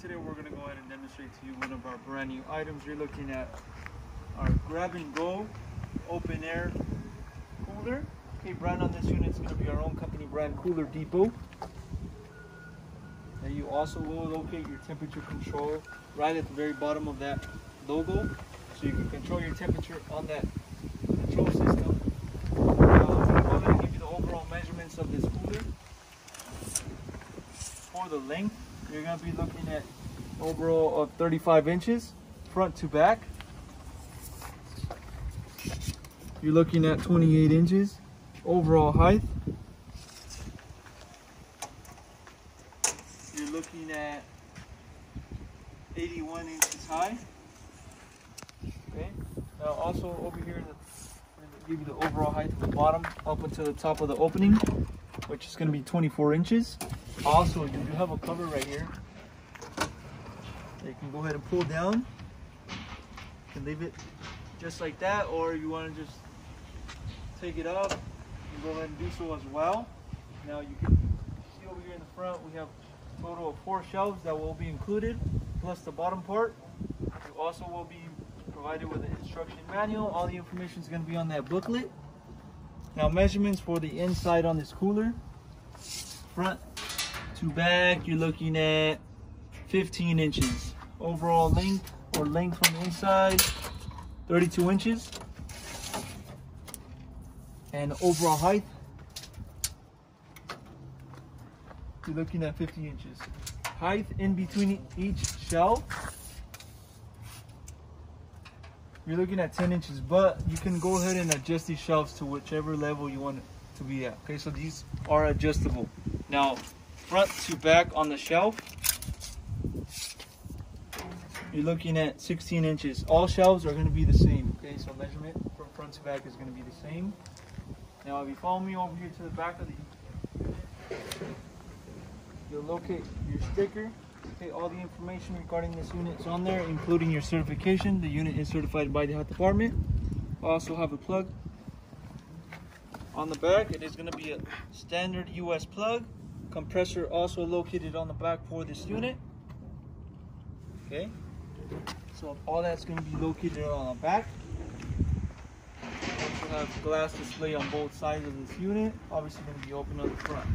Today we're gonna go ahead and demonstrate to you one of our brand new items. You're looking at our grab and go open air cooler. Okay, brand on this unit is gonna be our own company brand Cooler Depot. And you also will locate your temperature control right at the very bottom of that logo. So you can control your temperature on that control system. Now, I'm going to give you the overall measurements of this cooler. For the length, you're going to be looking at overall of 35 inches, front to back. You're looking at 28 inches, overall height. You're looking at 81 inches high. Okay. Now also over here, give you the overall height from the bottom up until the top of the opening, which is going to be 24 inches. Also, you do have a cover right here. that You can go ahead and pull down. You can leave it just like that, or you want to just take it up, and go ahead and do so as well. Now you can see over here in the front, we have a total of four shelves that will be included, plus the bottom part. You also will be provided with an instruction manual. All the information is going to be on that booklet. Now measurements for the inside on this cooler. Front to back, you're looking at 15 inches. Overall length or length from the inside, 32 inches. And overall height, you're looking at 50 inches. Height in between each shelf, you're looking at 10 inches, but you can go ahead and adjust these shelves to whichever level you want to be at. Okay, so these are adjustable. Now, front to back on the shelf, you're looking at 16 inches. All shelves are going to be the same. Okay, so measurement from front to back is going to be the same. Now, if you follow me over here to the back of the you'll locate your sticker. Okay, all the information regarding this unit is on there, including your certification. The unit is certified by the health department. Also have a plug on the back. It is going to be a standard US plug. Compressor also located on the back for this unit. Okay, so all that's going to be located on the back. Have glass display on both sides of this unit. Obviously going to be open on the front.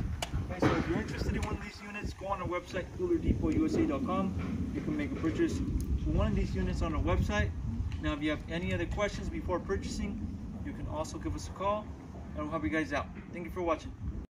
Okay, so if you're interested in one of these units, go on our website, coolerdepotusa.com. You can make a purchase one of these units on our website. Now, if you have any other questions before purchasing, you can also give us a call and we'll help you guys out. Thank you for watching.